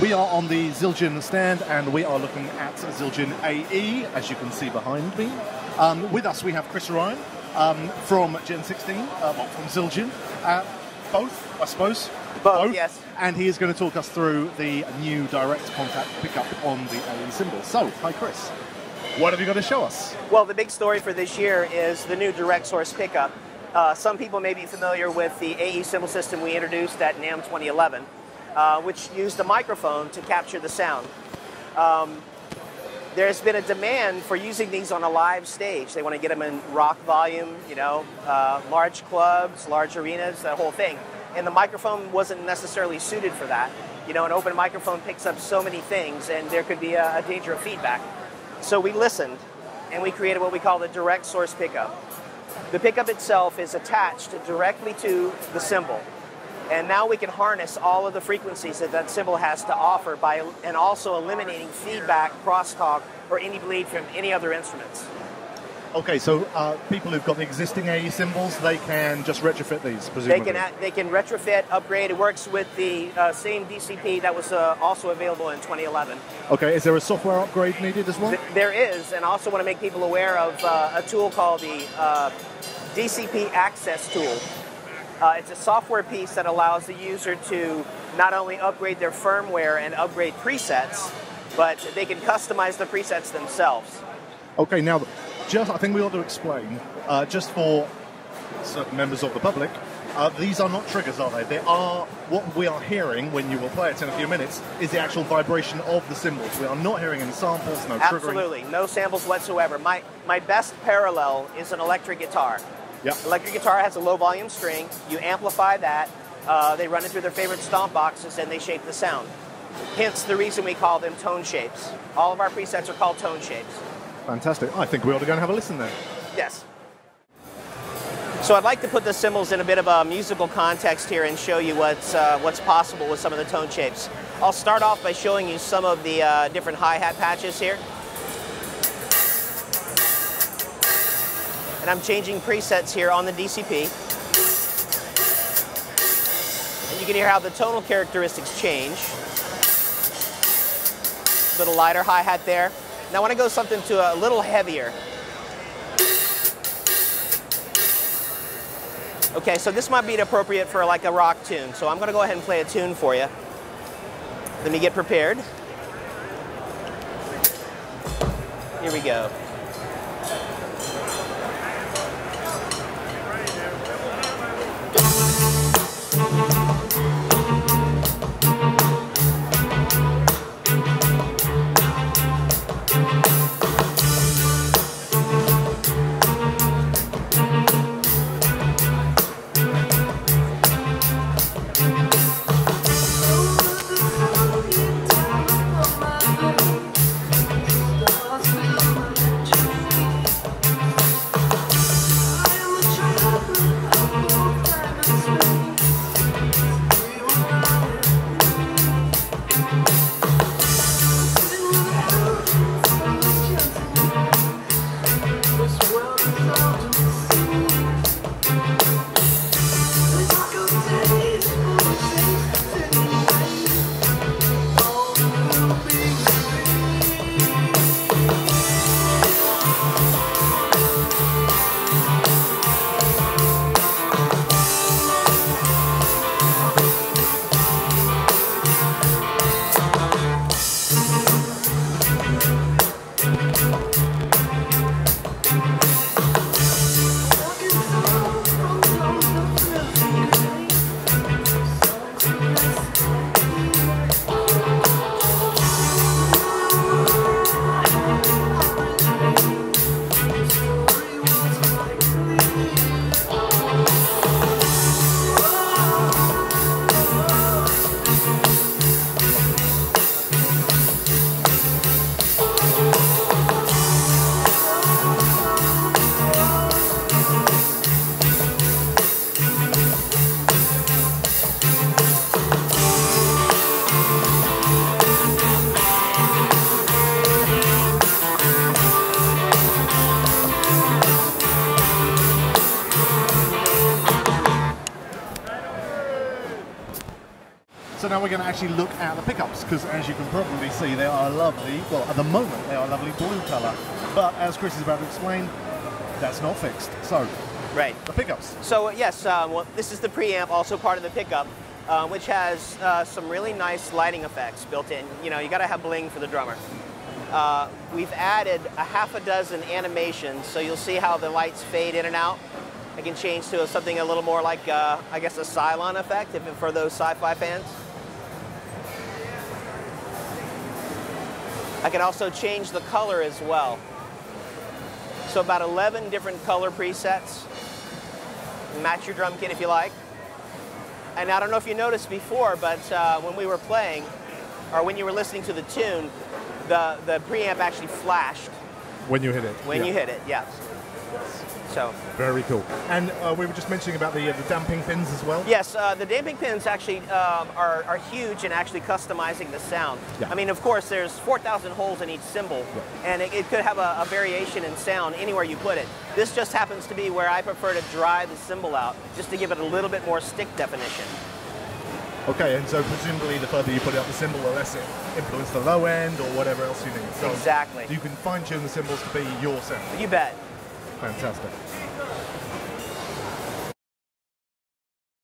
We are on the Zildjian stand and we are looking at Zildjian AE, as you can see behind me. Um, with us, we have Chris Ryan um, from Gen 16, uh, well, from Zildjian. Uh, both, I suppose. Both, yes. And he is going to talk us through the new direct contact pickup on the AE cymbal. So, hi, Chris. What have you got to show us? Well, the big story for this year is the new direct source pickup. Uh, some people may be familiar with the AE cymbal system we introduced at NAMM 2011, uh, which used a microphone to capture the sound. Um, there's been a demand for using these on a live stage. They want to get them in rock volume, you know, uh, large clubs, large arenas, that whole thing. And the microphone wasn't necessarily suited for that. You know, an open microphone picks up so many things, and there could be a, a danger of feedback. So we listened, and we created what we call the direct source pickup. The pickup itself is attached directly to the cymbal. And now we can harness all of the frequencies that that cymbal has to offer by, and also eliminating feedback, crosstalk, or any bleed from any other instruments. Okay, so uh, people who've got the existing AE cymbals, they can just retrofit these, presumably. They can they can retrofit, upgrade. It works with the uh, same DCP that was uh, also available in 2011. Okay, is there a software upgrade needed as well? Th there is, and I also want to make people aware of uh, a tool called the uh, DCP Access Tool. Uh, it's a software piece that allows the user to not only upgrade their firmware and upgrade presets, but they can customize the presets themselves. Okay, now, just I think we ought to explain, uh, just for certain members of the public, uh, these are not triggers, are they? They are what we are hearing when you will play it in a few minutes is the actual vibration of the cymbals. We are not hearing any samples, no triggering. Absolutely, no samples whatsoever. My my best parallel is an electric guitar. Yep. Electric guitar has a low volume string. You amplify that. Uh, they run it through their favorite stomp boxes and they shape the sound. Hence the reason we call them tone shapes. All of our presets are called tone shapes. Fantastic. I think we ought to go and have a listen then. Yes. So I'd like to put the cymbals in a bit of a musical context here and show you what's, uh, what's possible with some of the tone shapes. I'll start off by showing you some of the uh, different hi-hat patches here. And I'm changing presets here on the DCP. And you can hear how the tonal characteristics change. A little lighter hi-hat there. Now I want to go something to a little heavier. Okay, so this might be appropriate for like a rock tune. So I'm going to go ahead and play a tune for you. Let me get prepared. Here we go. Now we're going to actually look at the pickups because, as you can probably see, they are lovely. Well, at the moment, they are lovely blue colour. But as Chris is about to explain, that's not fixed. So, Right. the pickups. So yes, um, well, this is the preamp, also part of the pickup, uh, which has uh, some really nice lighting effects built in. You know, you got to have bling for the drummer. Uh, we've added a half a dozen animations, so you'll see how the lights fade in and out. I can change to something a little more like, uh, I guess, a Cylon effect, if for those sci-fi fans. I can also change the color as well. So about 11 different color presets. Match your drum kit if you like. And I don't know if you noticed before, but uh, when we were playing, or when you were listening to the tune, the, the preamp actually flashed When you hit it. when Yeah. you hit it, yes. So, Very cool. And uh, we were just mentioning about the, uh, the damping pins as well. yes, uh, the damping pins actually um, are, are huge in actually customizing the sound. Yeah. I mean, of course, there's 4,000 holes in each cymbal, and it, it could have a, a variation in sound anywhere you put it. This just happens to be where I prefer to dry the cymbal out, just to give it a little bit more stick definition. Okay, and so presumably the further you put it up the cymbal, the less it influence the low end or whatever else you need. So Exactly. You can fine tune the cymbals to be your sound. You bet. Fantastic.